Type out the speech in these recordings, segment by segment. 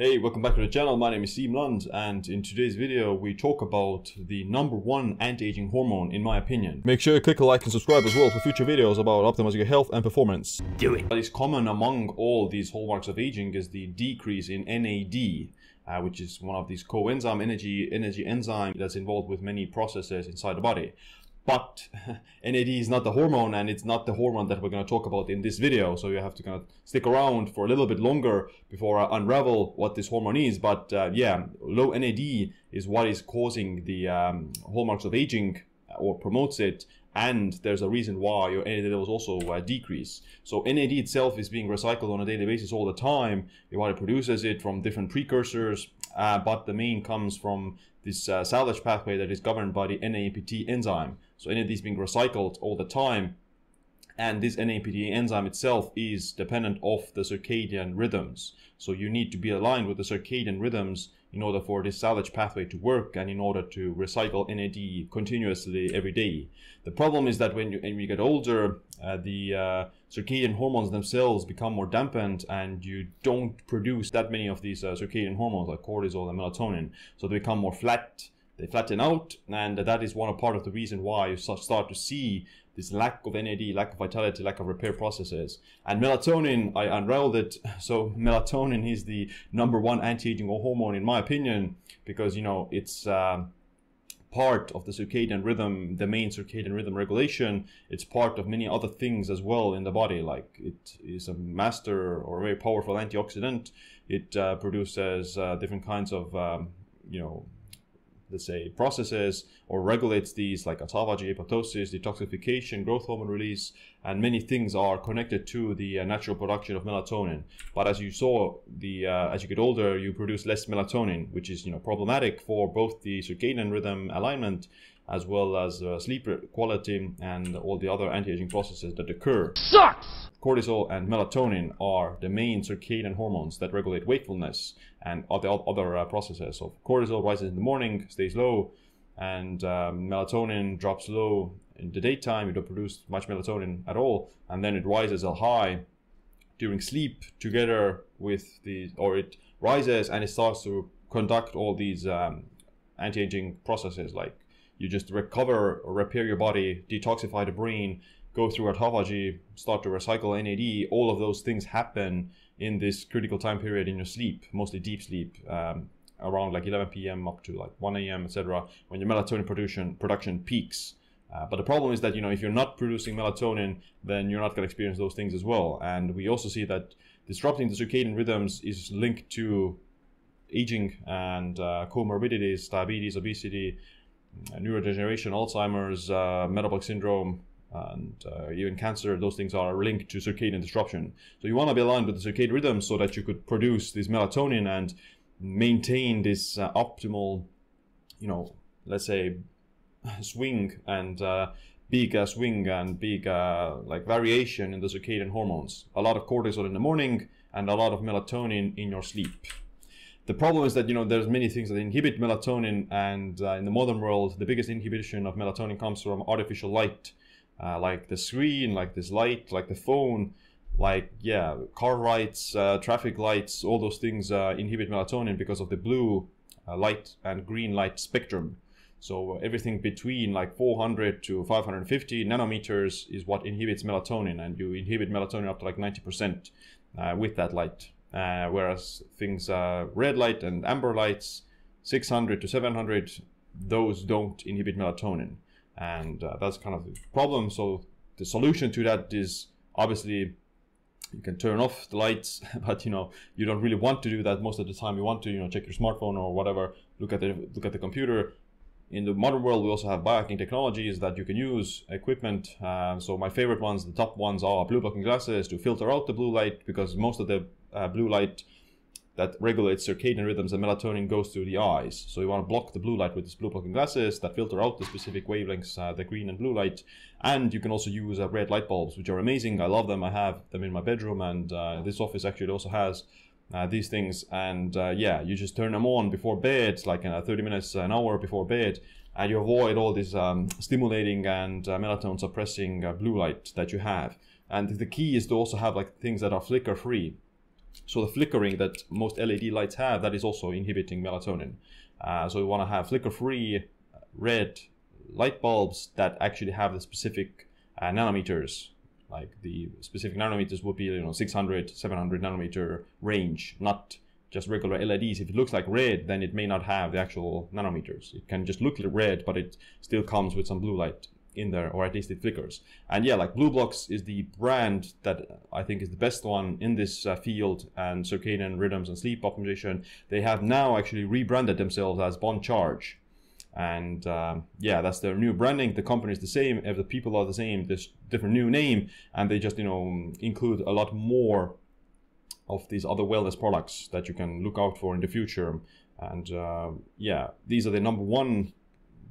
Hey, welcome back to the channel. My name is Siim Land and in today's video we talk about the number one anti-aging hormone in my opinion. Make sure you click a like and subscribe as well for future videos about optimizing your health and performance. Do it. What is common among all these hallmarks of aging is the decrease in NAD, uh, which is one of these coenzyme energy energy enzyme that's involved with many processes inside the body. But NAD is not the hormone and it's not the hormone that we're going to talk about in this video. So you have to kind of stick around for a little bit longer before I unravel what this hormone is. But uh, yeah, low NAD is what is causing the um, hallmarks of aging or promotes it and there's a reason why your NAD levels also uh, decrease. So NAD itself is being recycled on a daily basis all the time. Your body produces it from different precursors, uh, but the main comes from this uh, salvage pathway that is governed by the NAMPT enzyme. So NAD is being recycled all the time, and this NAMPT enzyme itself is dependent of the circadian rhythms. So you need to be aligned with the circadian rhythms in order for this salvage pathway to work and in order to recycle NAD continuously every day. The problem is that when you, when you get older, uh, the uh, circadian hormones themselves become more dampened and you don't produce that many of these uh, circadian hormones like cortisol and melatonin. So they become more flat, they flatten out, and that is one part of the reason why you start to see this lack of NAD, lack of vitality, lack of repair processes. And melatonin, I unraveled it. So melatonin is the number one anti-aging hormone in my opinion, because you know it's uh, part of the circadian rhythm, the main circadian rhythm regulation. It's part of many other things as well in the body. Like it is a master or a very powerful antioxidant. It uh, produces uh, different kinds of um, you know let's say processes or regulates these like autophagy, apoptosis, detoxification, growth hormone release, and many things are connected to the uh, natural production of melatonin. But as you saw, the uh, as you get older, you produce less melatonin, which is you know problematic for both the circadian rhythm alignment as well as uh, sleep quality and all the other anti-aging processes that occur. Sucks! Cortisol and melatonin are the main circadian hormones that regulate wakefulness and other, other uh, processes. So cortisol rises in the morning, stays low, and um, melatonin drops low in the daytime. You don't produce much melatonin at all, and then it rises a high during sleep together with the, or it rises and it starts to conduct all these um, anti-aging processes like you just recover or repair your body, detoxify the brain, go through autophagy, start to recycle NAD. All of those things happen in this critical time period in your sleep, mostly deep sleep, um, around like 11 p.m. up to like 1 a.m., etc., when your melatonin production production peaks. Uh, but the problem is that you know if you're not producing melatonin, then you're not going to experience those things as well. And we also see that disrupting the circadian rhythms is linked to aging and uh, comorbidities, diabetes, obesity, neurodegeneration, Alzheimer's, uh, metabolic syndrome, and uh, even cancer, those things are linked to circadian disruption. So you want to be aligned with the circadian rhythm so that you could produce this melatonin and maintain this uh, optimal, you know, let's say, swing and uh, big uh, swing and big uh, like variation in the circadian hormones. A lot of cortisol in the morning and a lot of melatonin in your sleep. The problem is that you know there's many things that inhibit melatonin, and uh, in the modern world, the biggest inhibition of melatonin comes from artificial light, uh, like the screen, like this light, like the phone, like yeah, car lights, uh, traffic lights, all those things uh, inhibit melatonin because of the blue uh, light and green light spectrum. So everything between like 400 to 550 nanometers is what inhibits melatonin, and you inhibit melatonin up to like 90% uh, with that light. Uh, whereas things uh, red light and amber lights 600 to 700 those don't inhibit melatonin. And uh, that's kind of the problem. So the solution to that is obviously you can turn off the lights but you know you don't really want to do that. Most of the time you want to you know check your smartphone or whatever look at the look at the computer. In the modern world, we also have biohacking technologies that you can use, equipment. Uh, so my favorite ones, the top ones are blue blocking glasses to filter out the blue light because most of the uh, blue light that regulates circadian rhythms and melatonin goes through the eyes. So you want to block the blue light with these blue blocking glasses that filter out the specific wavelengths, uh, the green and blue light. And you can also use uh, red light bulbs, which are amazing. I love them. I have them in my bedroom, and uh, this office actually also has uh, these things. And uh, yeah, you just turn them on before bed, like uh, 30 minutes, an hour before bed, and you avoid all this um, stimulating and melatonin suppressing blue light that you have. And the key is to also have like things that are flicker free So the flickering that most LED lights have, that is also inhibiting melatonin. Uh, so we want to have flicker-free red light bulbs that actually have the specific uh, nanometers like the specific nanometers would be you know 600 700 nanometer range not just regular LEDs. If it looks like red, then it may not have the actual nanometers. It can just look red, but it still comes with some blue light in there, or at least it flickers. And yeah, like BlueBlox is the brand that I think is the best one in this uh, field and circadian rhythms and sleep optimization. They have now actually rebranded themselves as Bon Charge. And um, yeah, that's their new branding. The company is the same, if the people are the same, this different new name, and they just you know include a lot more of these other wellness products that you can look out for in the future. And uh, yeah, these are the number one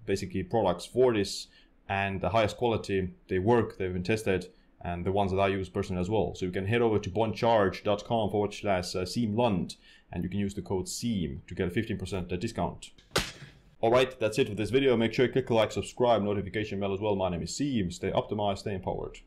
basically products for this and the highest quality. They work, they've been tested, and the ones that I use personally as well. So you can head over to boncharge.com forward slash uh, Land and you can use the code SIIM to get a 15% discount. Alright, that's it for this video. Make sure you click like, subscribe, notification bell as well. My name is Siim. Stay optimized, stay empowered.